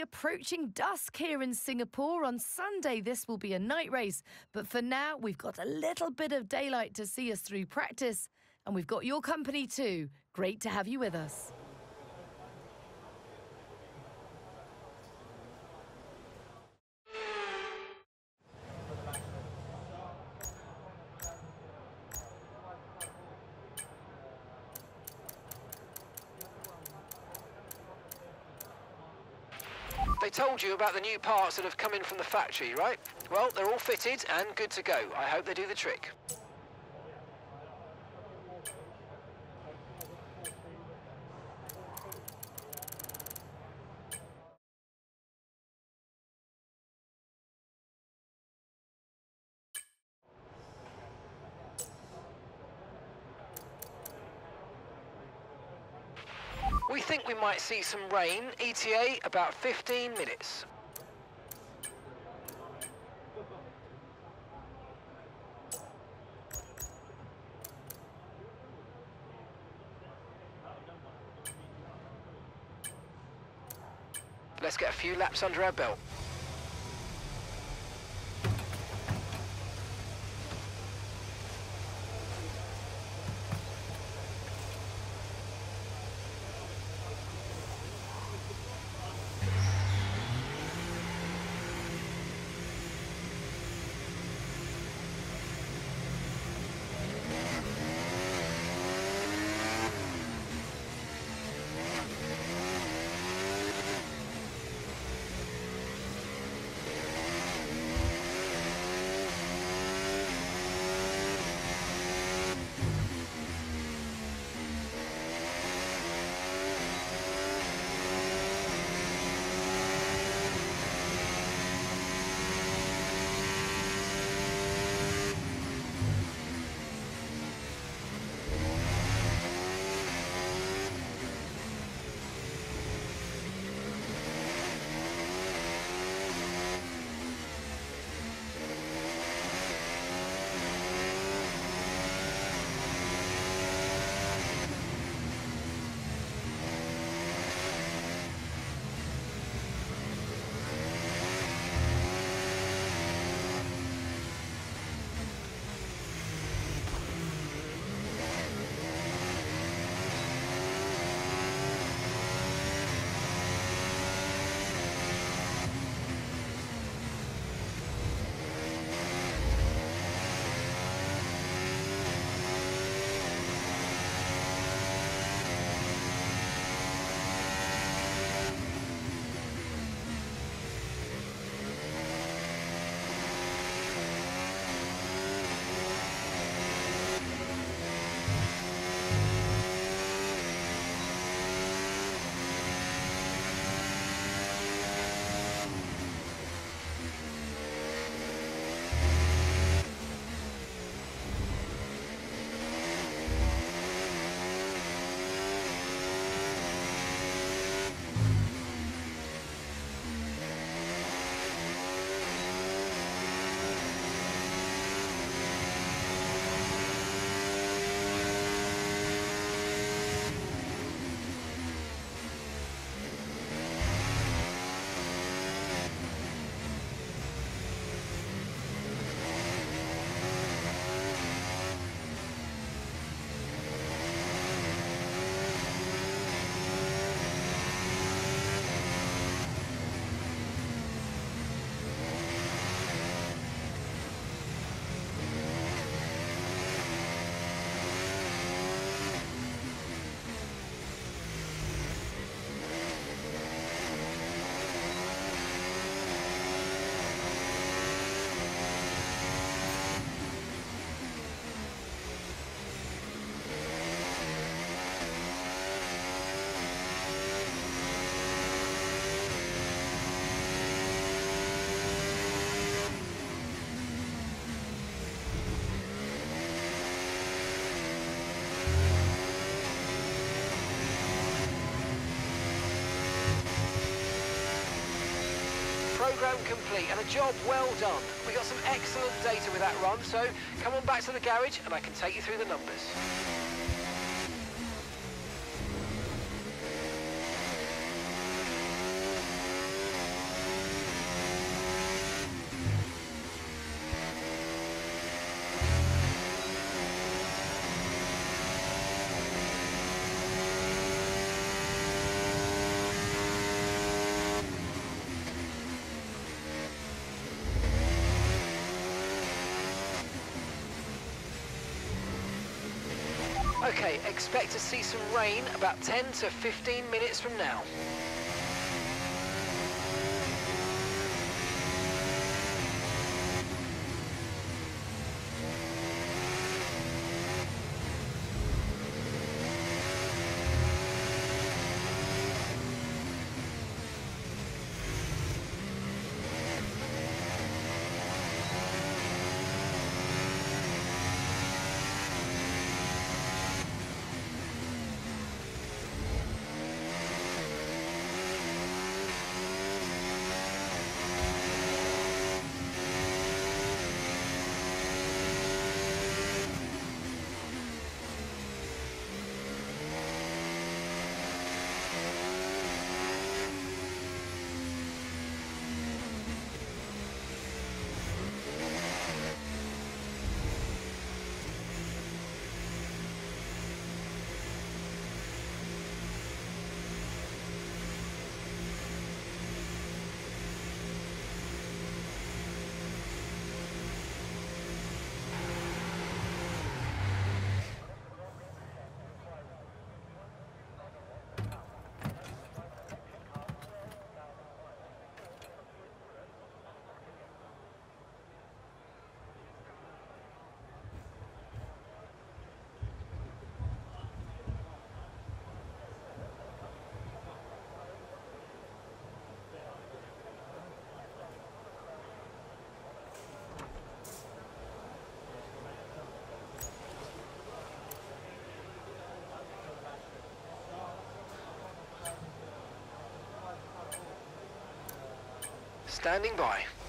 approaching dusk here in Singapore. On Sunday, this will be a night race. But for now, we've got a little bit of daylight to see us through practice. And we've got your company too. Great to have you with us. They told you about the new parts that have come in from the factory, right? Well, they're all fitted and good to go. I hope they do the trick. We think we might see some rain. ETA about 15 minutes. Let's get a few laps under our belt. Program complete and a job well done. We got some excellent data with that run, so come on back to the garage and I can take you through the numbers. Okay, expect to see some rain about 10 to 15 minutes from now. Standing by.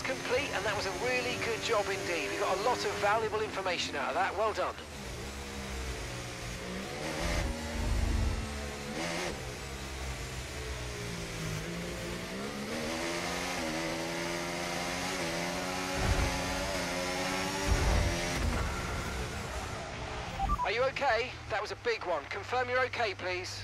Complete, and that was a really good job indeed. We got a lot of valuable information out of that. Well done. Are you okay? That was a big one. Confirm you're okay, please.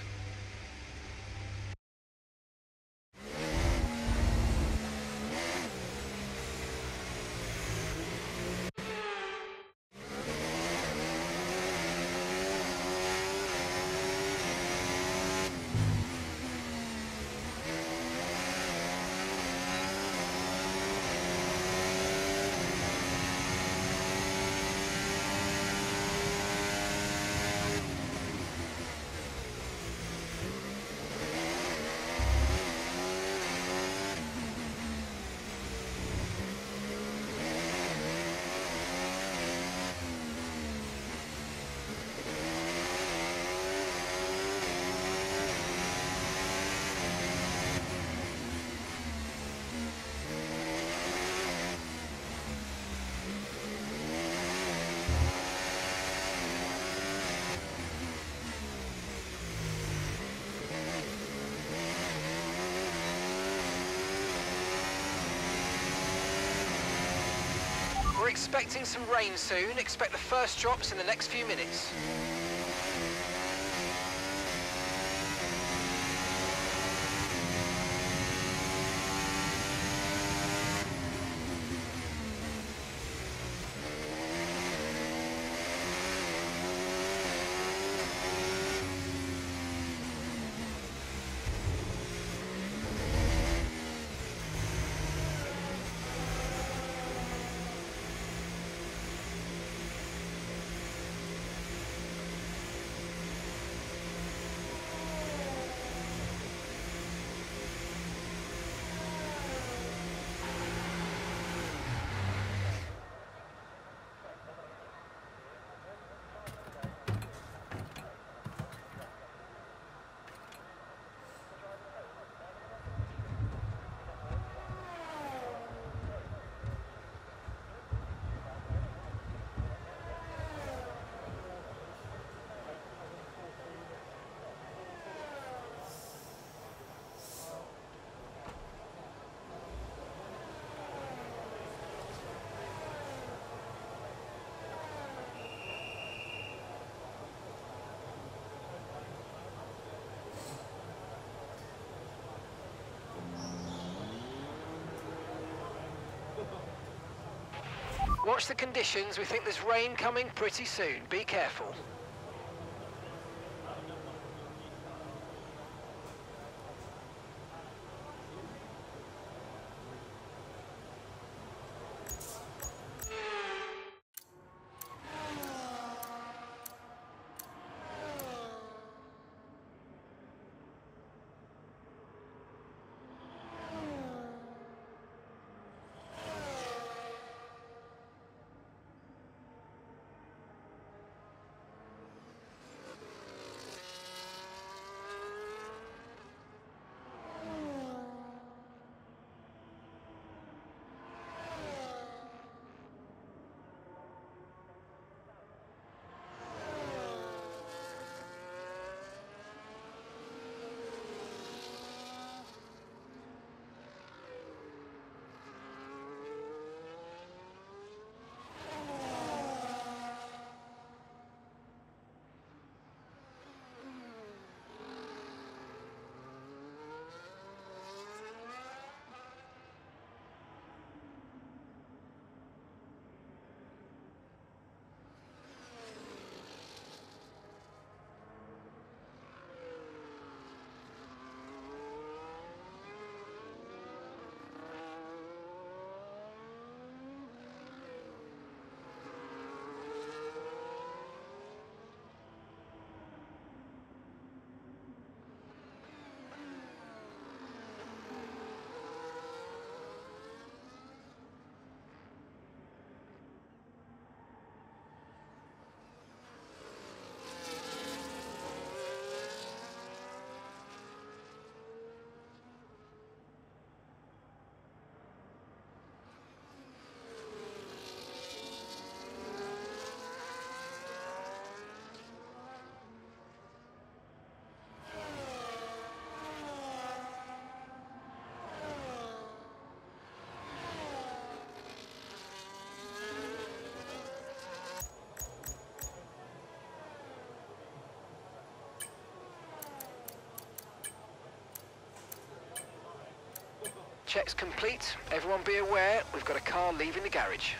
Expecting some rain soon. Expect the first drops in the next few minutes. Watch the conditions. We think there's rain coming pretty soon. Be careful. Check's complete. Everyone be aware, we've got a car leaving the garage.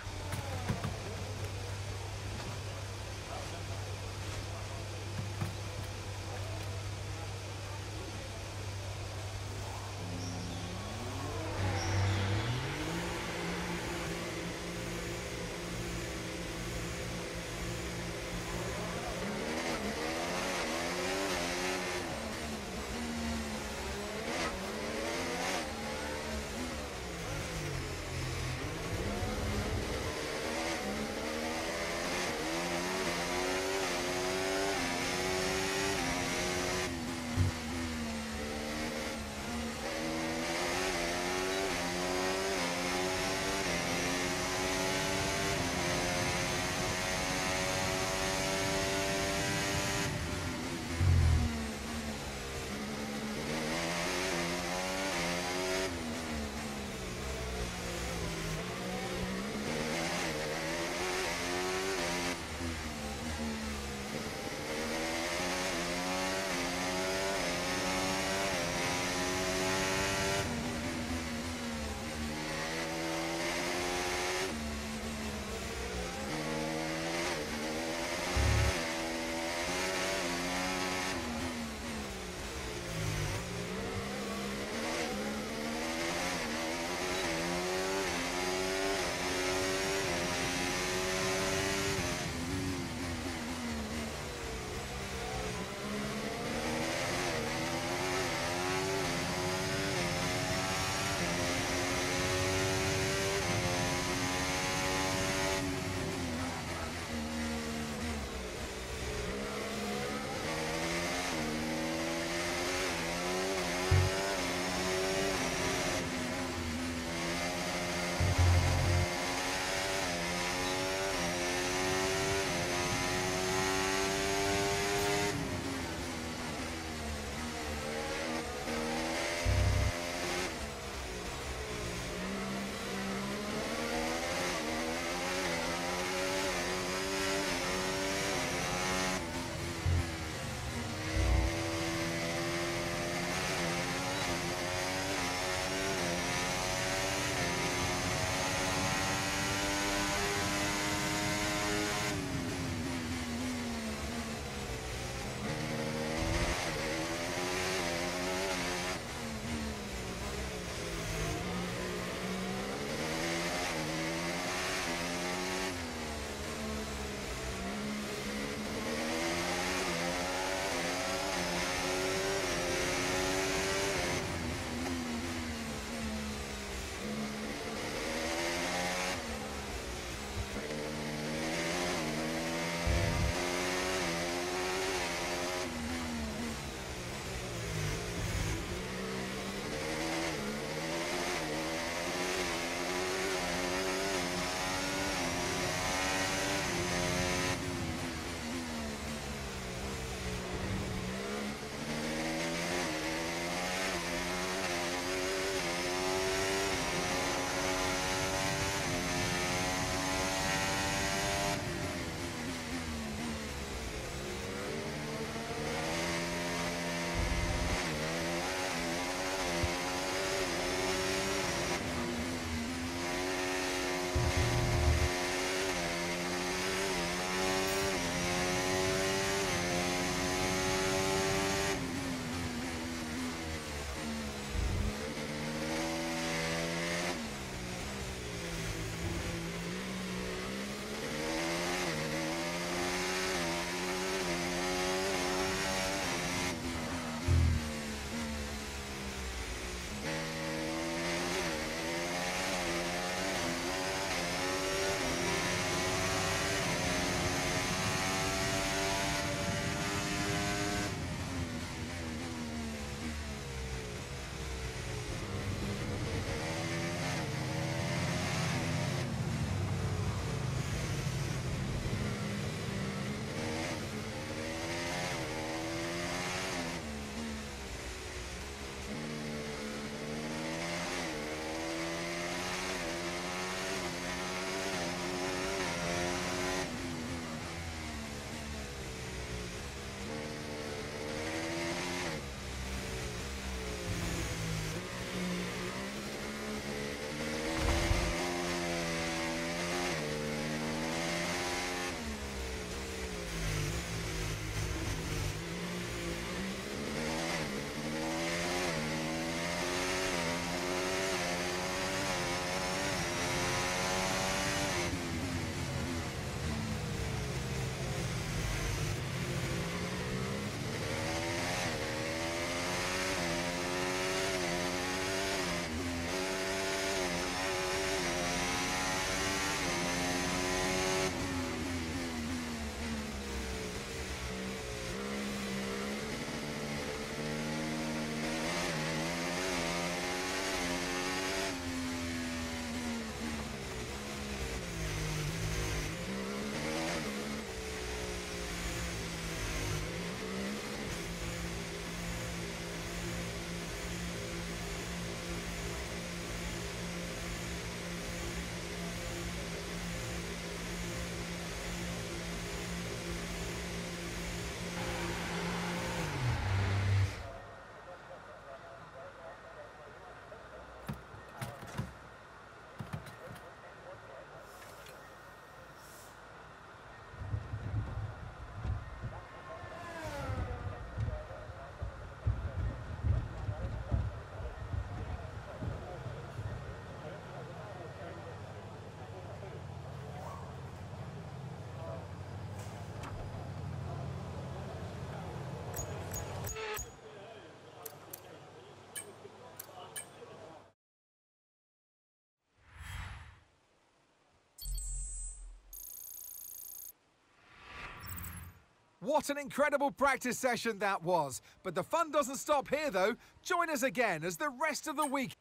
What an incredible practice session that was. But the fun doesn't stop here, though. Join us again as the rest of the week.